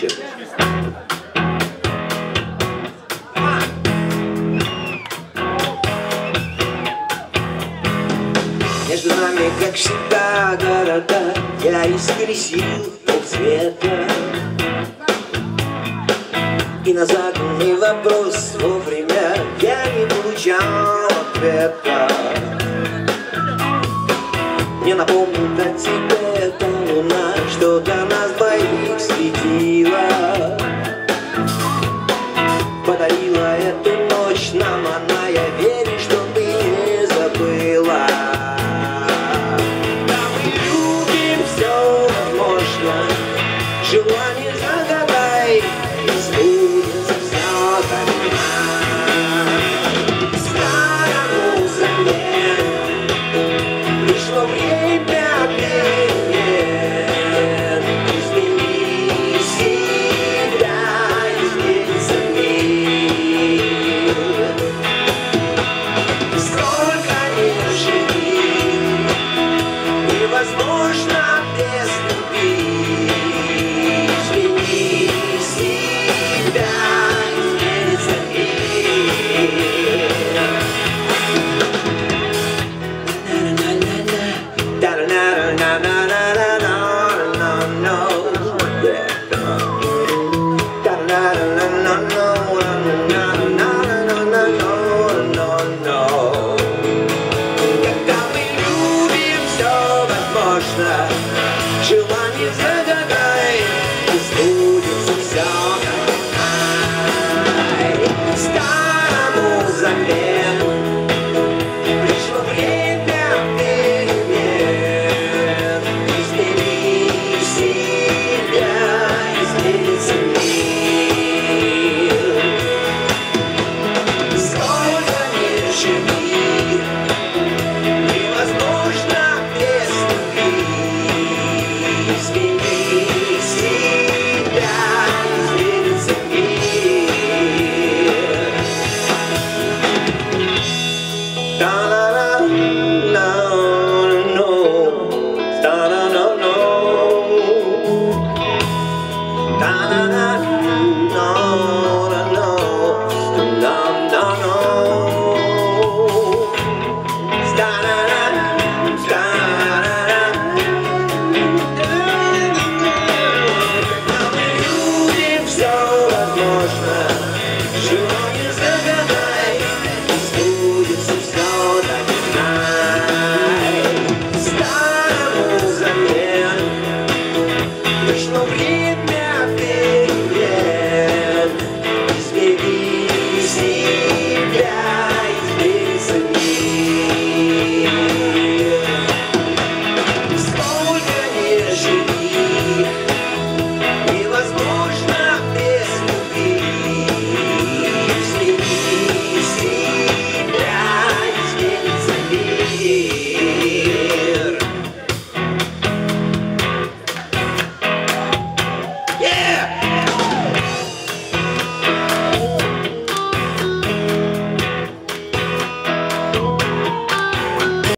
Значит... Между нами, как всегда, города. Я искресил цвета. И на заданный вопрос вовремя Я не получал ответа. Мне напомнят о тебе Желание знать